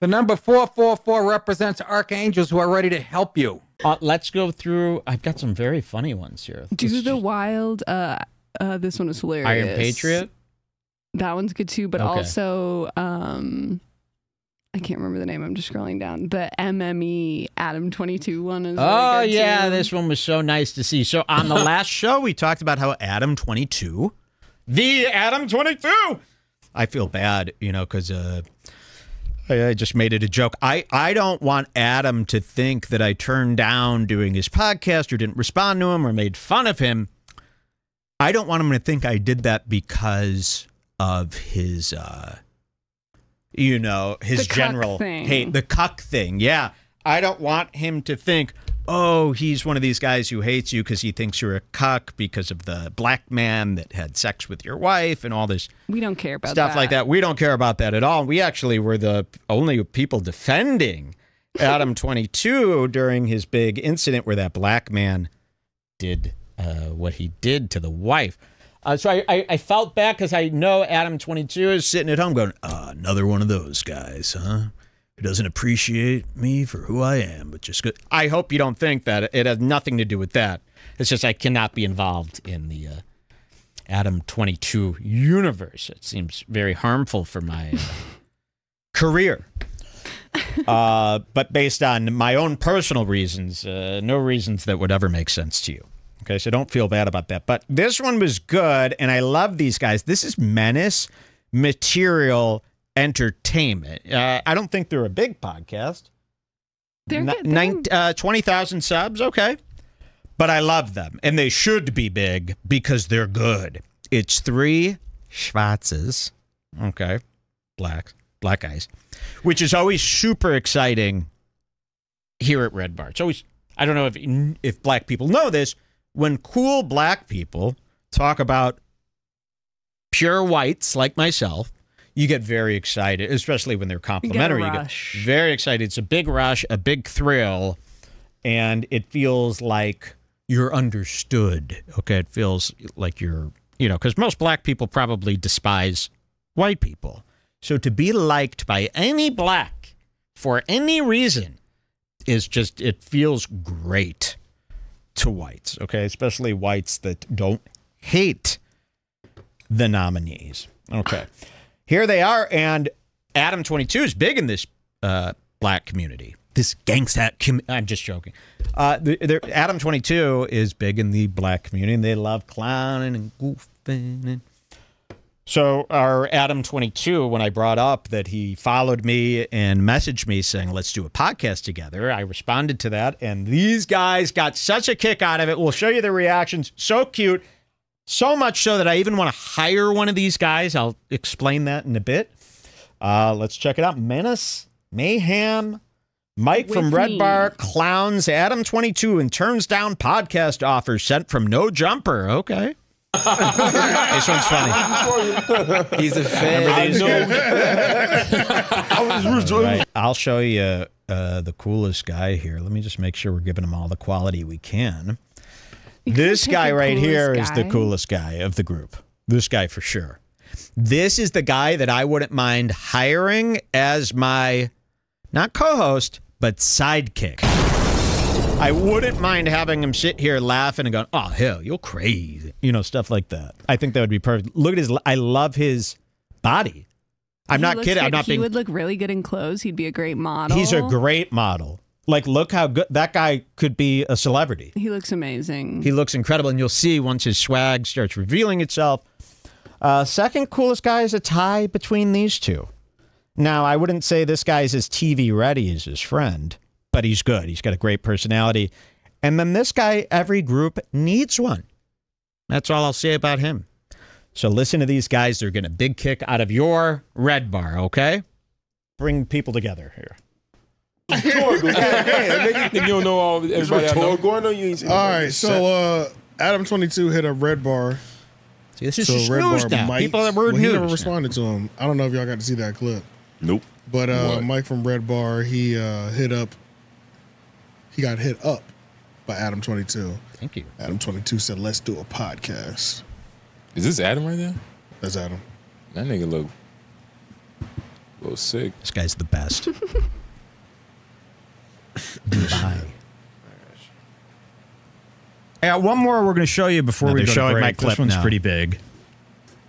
The number 444 represents archangels who are ready to help you. Uh, let's go through. I've got some very funny ones here. Do Let's the just- wild. Uh, uh, this one is hilarious. Iron Patriot. That one's good too, but Okay. also um, I can't remember the name. I'm just scrolling down. The MME Adam 22 one is. really Oh good, yeah, too. this one was so nice to see. So on the last show, we talked about how Adam Twenty Two, the Adam Twenty Two. I feel bad, you know, because uh, I, I just made it a joke. I I don't want Adam to think that I turned down doing his podcast or didn't respond to him or made fun of him. I don't want him to think I did that because of his, uh, you know, his The general hate, the cuck thing. Yeah. I don't want him to think, oh, he's one of these guys who hates you because he thinks you're a cuck because of the black man that had sex with your wife and all this We don't care about stuff like that. We don't care about that at all. We actually were the only people defending Adam 22 during his big incident where that black man did uh, what he did to the wife. Uh, so I, I, I felt bad because I know Adam 22 is sitting at home going, uh, another one of those guys, huh? Who doesn't appreciate me for who I am, but just good. I hope you don't think that. It has nothing to do with that. It's just I cannot be involved in the uh, Adam 22 universe. It seems very harmful for my uh, career. Uh, but based on my own personal reasons, uh, no reasons that would ever make sense to you. Okay, so don't feel bad about that. But this one was good, and I love these guys. This is Menace Material Entertainment. Uh, I don't think they're a big podcast. They're good. They're- uh, 20,000 subs, okay. But I love them, and they should be big because they're good. It's three Schwarzes, okay, black, black guys, which is always super exciting here at Red Bar. It's always, I don't know if, if black people know this, when cool black people talk about pure whites like myself, you get very excited, especially when they're complimentary. You rush. very excited. It's a big rush, a big thrill, and it feels like you're understood. Okay, it feels like you're, you know, because most black people probably despise white people. So to be liked by any black for any reason is just, it feels great to whites, okay? Especially whites that don't hate the nominees. Okay. Here they are, and Adam 22 is big in this uh, black community. This gangsta com- I'm just joking. Uh, Adam 22 is big in the black community, and they love clowning and goofing. And... So, our Adam 22, when I brought up that he followed me and messaged me saying, let's do a podcast together, I responded to that, and these guys got such a kick out of it. We'll show you the reactions. So cute. So much so that I even want to hire one of these guys. I'll explain that in a bit. Uh, let's check it out. Menace, Mayhem, Mike from With Red me. Bar, Clowns, Adam22, and turns down podcast offers sent from No Jumper. Okay. this one's funny. He's a fan. Right. I'll show you uh, the coolest guy here. Let me just make sure we're giving him all the quality we can. This guy right here coolest is the coolest guy of the group. This guy for sure. This is the guy that I wouldn't mind hiring as my not co-host, but sidekick. I wouldn't mind having him sit here laughing and going, "Oh hell, you're crazy," you know, stuff like that. I think that would be perfect. Look at his. I love his body. I'm He not kidding. I'm not He being. would look really good in clothes. He'd be a great model. He's a great model. Like, look how good that guy could be a celebrity. He looks amazing. He looks incredible, and you'll see once his swag starts revealing itself. Uh, second coolest guy is a tie between these two. Now, I wouldn't say this guy's as TV ready as his friend, but he's good. He's got a great personality. And then this guy, every group needs one. That's all I'll say about him. So listen to these guys. They're getting a big kick out of your red bar, okay? Bring people together here. Think you don't know all everybody I know. going on? You ain't seen All right, so uh, Adam twenty two hit a red bar. See, this is So just red news bar now. Mike. People that were well, he news. never now. responded to him. I don't know if y'all got to see that clip, Nope. but uh, What? Mike from Red Bar he uh, hit up. He got hit up by Adam twenty two. Thank you. Adam twenty two said, "Let's do a podcast." Is this Adam right there? That's Adam. That nigga look A little sick. This guy's the best. Dubai. I got one more we're going to show you before No, we they're go showing to break. my clip this one's now. pretty big.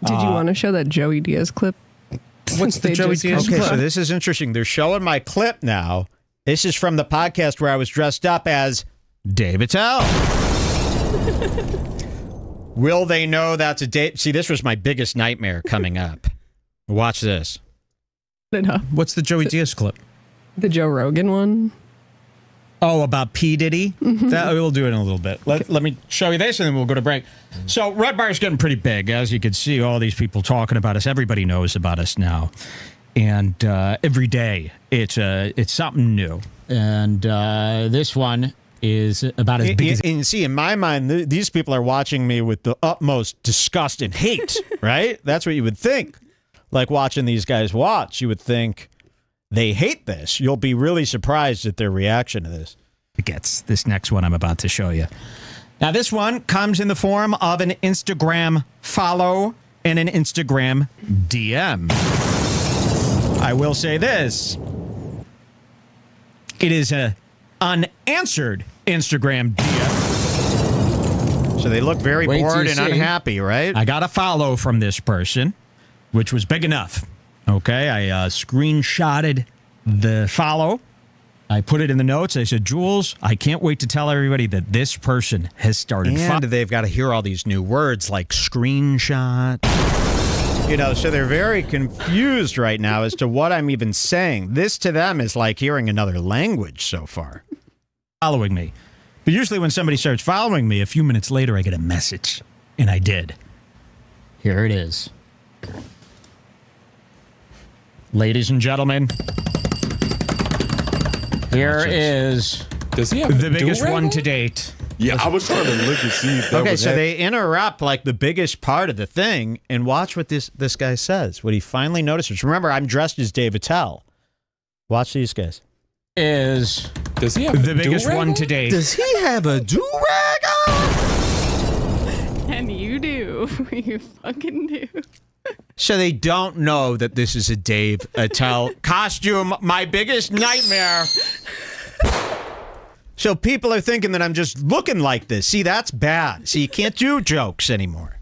Did you uh, want to show that Joey Diaz clip? What's the Joey Diaz come Okay, clip? so this is interesting. They're showing my clip now. This is from the podcast where I was dressed up as Dave Attell. Will they know that's a date? See, this was my biggest nightmare coming up. Watch this. What's the Joey Diaz clip? the Joe Rogan one. Oh, about P Diddy. That we'll do it in a little bit. Let, let me show you this, and then we'll go to break. So Red Bar is getting pretty big, as you can see. All these people talking about us. Everybody knows about us now, and uh, every day it's uh, it's something new. And uh, this one is about as big as. And, and see, in my mind, th- these people are watching me with the utmost disgust and hate, right? That's what you would think. Like watching these guys watch, you would think they hate this. You'll be really surprised at their reaction to this. it gets this next one I'm about to show you. Now, this one comes in the form of an Instagram follow and an Instagram DM. I will say this it is a unanswered Instagram DM. So they look very Wait bored and see. unhappy, right? I got a follow from this person, which was big enough. Okay, I uh, screenshotted the follow. I put it in the notes. I said, Jules, I can't wait to tell everybody that this person has started. and they've got to hear all these new words like screenshot. You know, so they're very confused right now as to what I'm even saying. This to them is like hearing another language so far. following me. But usually, when somebody starts following me, a few minutes later, I get a message, and I did. Here it is. Ladies and gentlemen, here is Does he have the biggest one to date. Yeah, I was trying to look and see if that Okay, was so hap- they interrupt like the biggest part of the thing, and watch what this this guy says. What he finally notices. Remember, I'm dressed as Dave Attell. Watch these guys. Is Does he have the a biggest do-rag one on? to date. Does he have a do rag on? And you do. you fucking do. So they don't know that this is a Dave Attell costume. My biggest nightmare. So people are thinking that I'm just looking like this. See, that's bad. See, you can't do jokes anymore.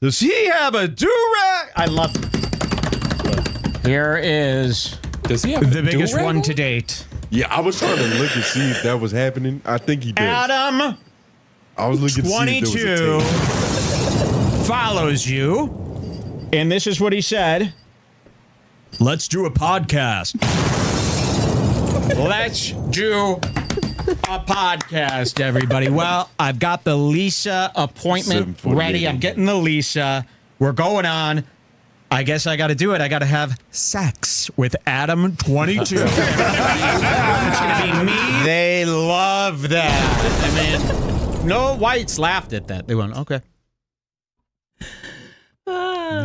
Does he have a do rag? I love. Here is Does he have the a biggest do-rag one to date. Yeah, I was trying to look and see if that was happening. I think he did. Adam I was looking to see if there was a 22 follows you. And this is what he said. Let's do a podcast. Let's do a podcast, everybody. Well, I've got the Lisa appointment ready. I'm getting the Lisa. We're going on. I guess I got to do it. I got to have sex with Adam 22. it's going to be me. They love that. I mean, no whites laughed at that. They went, okay.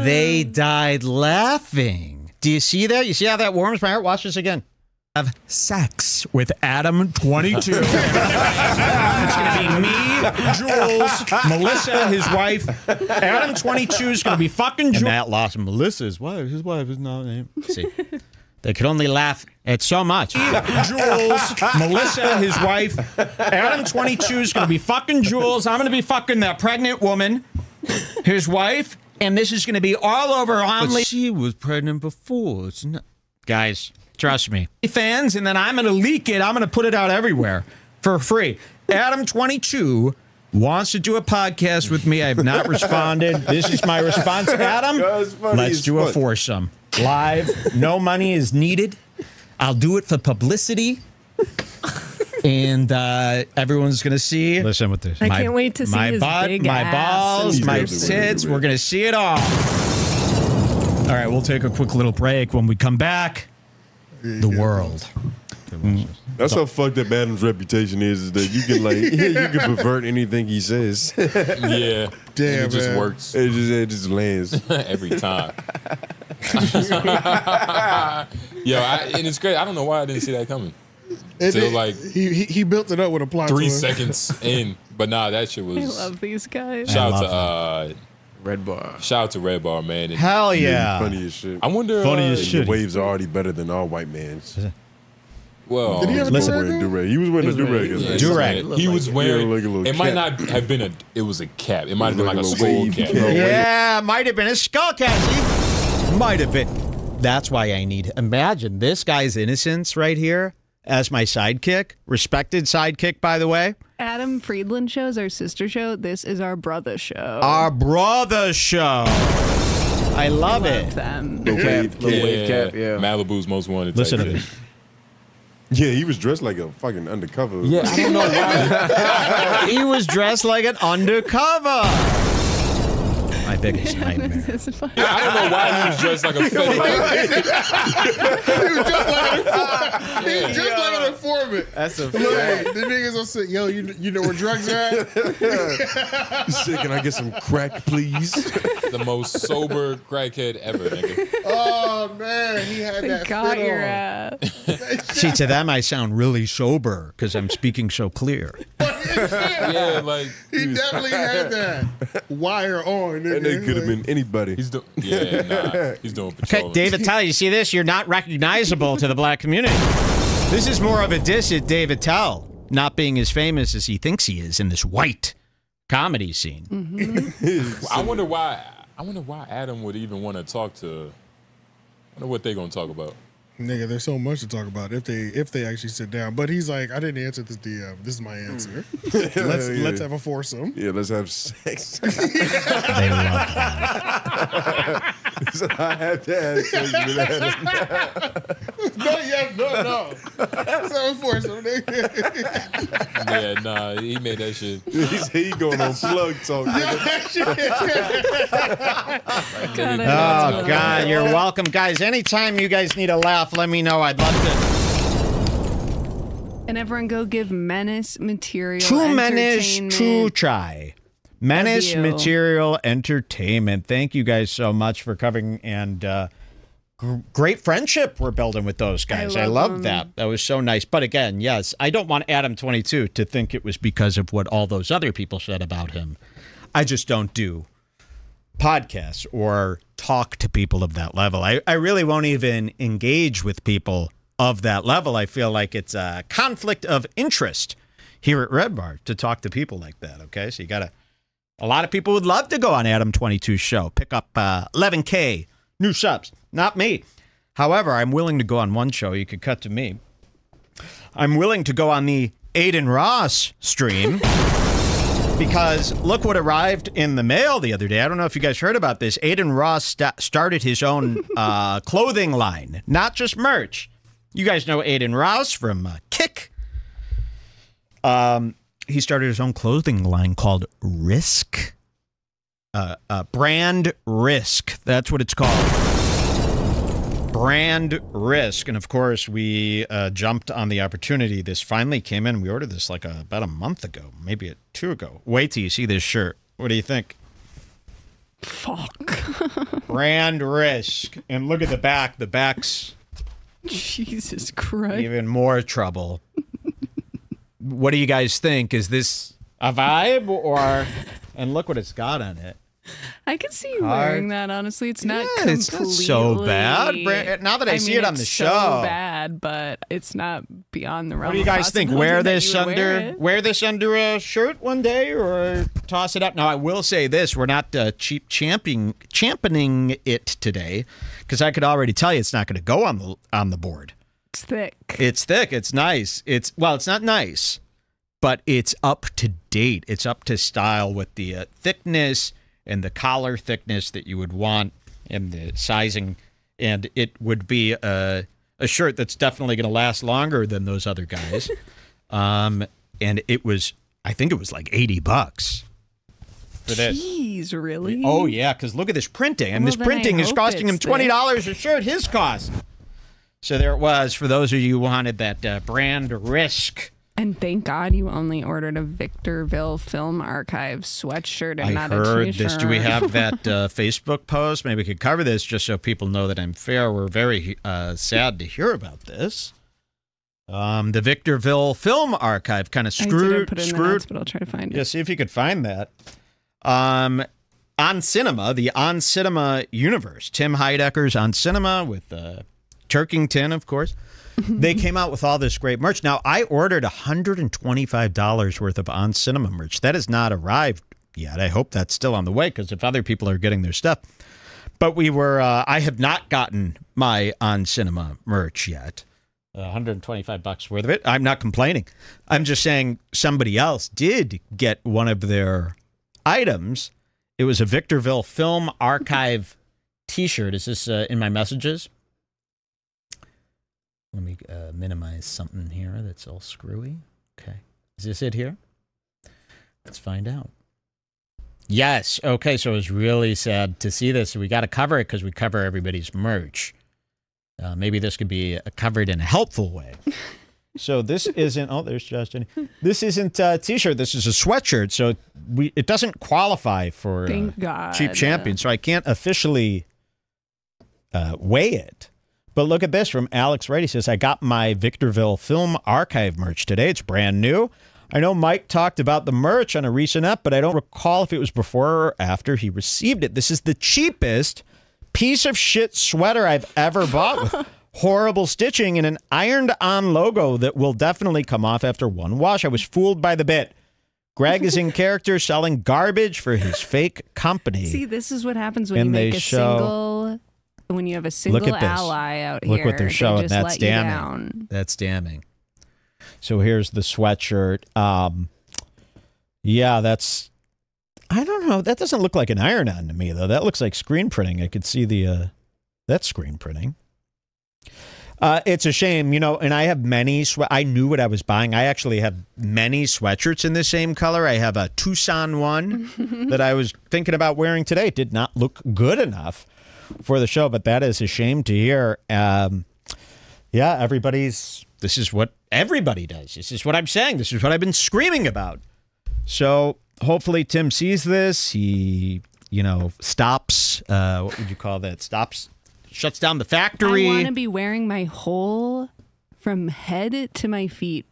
They died laughing. Do you see that? You see how that warms my heart? Watch this again. have sex with Adam 22. it's going to be me, Jules, Melissa, his wife. Adam 22 is going to be fucking And Jules. Matt lost Melissa's wife. His wife is not named. See, they could only laugh at so much. Jules, Melissa, his wife. Adam 22 is going to be fucking Jules. I'm going to be fucking that pregnant woman, his wife. And this is going to be all over Only she was pregnant before. It's not. Guys, trust me. fans. And then I'm going to leak it. I'm going to put it out everywhere for free. Adam 22 wants to do a podcast with me. I have not responded. This is my response, Adam. Let's as do a foursome live. No money is needed. I'll do it for publicity. And uh, everyone's gonna see. Listen with this. I can't wait to see my his butt, big my ass balls, my tits. We're gonna see it all. All right, we'll take a quick little break. When we come back, the world. That's how fucked up Adam's reputation is, is that you can like you can pervert anything he says. Yeah. Damn, it just man. works just it just lands. every time. Yo, I, and it's great. I don't know why I didn't see that coming. It- Till, like, he, he he built it up with a plot. Three to seconds in, but nah, that shit was. I was. love these guys. Shout out to uh, Red Bar. Shout out to Red Bar, man. And Hell yeah. funny as shit. I wonder. Funny uh, as And shit. Your waves are already better than all white man's. Well, Did he have a He was wearing do-rag. He was wearing a do-rag. Yeah, as it's well. Do-rag. like- He was wearing. Yeah, like a little it might not have been a. It was a cap. It might have been like, Like a a skull wave cap. cap. Yeah, might have been a skull cat. See? Might have been. That's why I need. Imagine this guy's innocence right here as my sidekick, respected sidekick, by the way. Adam Friedland shows our sister show. This is our brother show. Our brother show. I love, Love it. them. Little cap, little Yeah, wave cap. Yeah. Malibu's most wanted. Listen type to this. Yeah, he was dressed like a fucking undercover. Yeah, I don't know why. he was dressed like an undercover. My biggest nightmare. This is fun. I don't know why he was dressed like a fake. He was just like an, he was just like an informant. That's a Look, the niggas will say, "Yo, you you know where drugs are at?" He said, "Can I get some crack, please?" the most sober crackhead ever, nigga. Oh man, he had that Got fit your on. ass. See, to them, I sound really sober because I'm speaking so clear. Yeah, like He definitely had that wire on. Nigga. and they could have been anybody. he's doing. Yeah, nah, he's doing Okay. David Tell, you see this? You're not recognizable to the black community. This is more of a diss at Dave Attell, not being as famous as he thinks he is in this white comedy scene. Mm-hmm. I wonder why. I wonder why Adam would even want to talk to. I wonder what they're gonna talk about. Nigga, there's so much to talk about if they if they actually sit down. But he's like, I didn't answer this DM. This is my answer. Mm-hmm. let's Yeah. let's have a foursome. Yeah, let's have sex. They love that. He said, I have to have sex with Adam. No, yes, no, no. Let's have a foursome. Nigga. Yeah, nah, he made that shit. He said he going on plug talk. Oh, God, you're welcome. Guys, anytime you guys need a laugh, let me know. I'd love to. And everyone go give Menace Material True menace, Entertainment. true try. Menace. Material Entertainment. Thank you guys so much for covering and uh, gr- great friendship we're building with those guys. I, love love 'em. that. That was so nice. But again, yes, I don't want Adam 22 to think it was because of what all those other people said about him. I just don't do podcasts or talk to people of that level. I, I really won't even engage with people of that level. I feel like it's a conflict of interest here at Red Bar to talk to people like that. Okay. So you got to, a lot of people would love to go on Adam 22's show, pick up uh, 11K new subs. Not me. However, I'm willing to go on one show. You could cut to me. I'm willing to go on the Adin Ross stream. Because look what arrived in the mail the other day. I don't know if you guys heard about this. Adin Ross sta started his own uh, clothing line, not just merch. You guys know Adin Ross from uh, Kick. Um, he started his own clothing line called Risk. Uh, uh, brand Risk. That's what it's called. Brand Risk. And of course, we uh, jumped on the opportunity. This finally came in. We ordered this like a, about a month ago, maybe a, two ago. Wait till you see this shirt. What do you think? Fuck. Brand Risk. And look at the back. The back's Jesus Christ. even more trouble. What do you guys think? Is this a vibe or? And look what it's got on it. I can see you wearing that. Honestly, it's not. Yeah, it's not so bad. Now that I see mean, it on it's the so show. bad, but it's not beyond the realm. What do you guys think? Wear this under wear wear, this under a shirt one day, or toss it up. Now, I will say this: we're not uh, cheap championing championing it today, because I could already tell you it's not going to go on the on the board. It's thick. It's thick. It's nice. It's well, it's not nice, but it's up to date. It's up to style with the uh, thickness and the collar thickness that you would want, and the sizing, and it would be a a shirt that's definitely going to last longer than those other guys. um, and it was, I think it was like eighty bucks for this. Jeez, really? Oh yeah, because look at this printing, and Well, this printing is costing him twenty dollars a shirt. His cost. So there it was for those of you who wanted that uh, brand risk. And thank God you only ordered a Victorville Film Archive sweatshirt and I not a heard t-shirt. this. Do we have that uh, Facebook post? Maybe we could cover this just so people know that I'm fair. We're very uh, sad to hear about this. Um, the Victorville Film Archive kind of I screwed didn't put it in the screwed notes, but I'll try to find it. Yeah, see if you could find that. Um, on cinema, the on cinema universe. Tim Heidecker's on cinema with uh, Turkington, of course. they came out with all this great merch. Now, I ordered $125 worth of on cinema merch. That has not arrived yet. I hope that's still on the way because if other people are getting their stuff. But we were, uh, I have not gotten my on cinema merch yet. 125 bucks worth of it. I'm not complaining. I'm just saying somebody else did get one of their items. It was a Victorville Film Archive T-shirt. Is this uh, in my messages? Let me uh, minimize something here that's all screwy. Okay, is this it here? Let's find out. Yes. Okay. So it was really sad to see this. We got to cover it because we cover everybody's merch. Uh, maybe this could be uh, covered in a helpful way. So this isn't. Oh, there's Justin. This isn't a t-shirt. This is a sweatshirt. So we it doesn't qualify for uh, God. cheap champion. So I can't officially uh, weigh it. But look at this from Alex Wright. He says, I got my Victorville Film Archive merch today. It's brand new. I know Mike talked about the merch on a recent ep, but I don't recall if it was before or after he received it. This is the cheapest piece of shit sweater I've ever bought with horrible stitching and an ironed on logo that will definitely come off after one wash. I was fooled by the bit. Gregg is in character selling garbage for his fake company. See, this is what happens when And you they make a show- single. When you have a single at ally out Look here, Look what they're showing. just That's damning. That's damning. So here's the sweatshirt. Um, yeah, that's. I don't know. That doesn't look like an iron on to me though. That looks like screen printing. I could see the. Uh, that's screen printing. Uh, it's a shame, you know, and I have many. Swe- I knew what I was buying. I actually have many sweatshirts in the same color. I have a Tucson one that I was thinking about wearing today. It did not look good enough for the show, but that is a shame to hear. Um, yeah, everybody's. This is what everybody does. This is what I'm saying. This is what I've been screaming about. So hopefully Tim sees this. He, you know, stops. Uh, what would you call that? Stops. Shuts down the factory. I want to be wearing my whole, from head to my feet,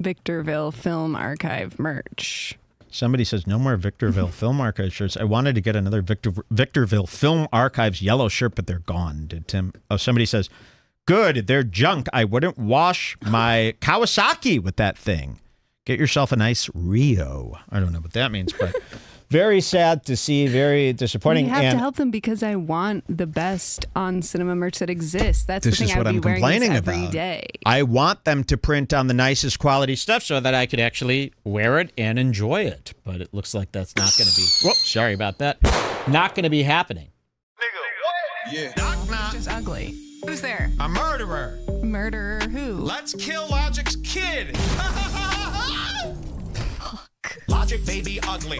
Victorville Film Archive merch. Somebody says no more Victorville Film Archives shirts. I wanted to get another Victor Victorville Film Archives yellow shirt, but they're gone. Did Tim? Oh, somebody says, good. They're junk. I wouldn't wash my Kawasaki with that thing. Get yourself a nice Rio. I don't know what that means, but very sad to see. Very disappointing. We have and to help them because I want the best on cinema merch that exists. That's This the thing is I would I'm be wearing complaining this every about. day. I want them to print on the nicest quality stuff so that I could actually wear it and enjoy it. But it looks like that's not going to be. Whoops, sorry about that. Not going to be happening. Just ugly. Who's there? A murderer. Murderer who? Let's kill Logic's kid. Logic baby ugly.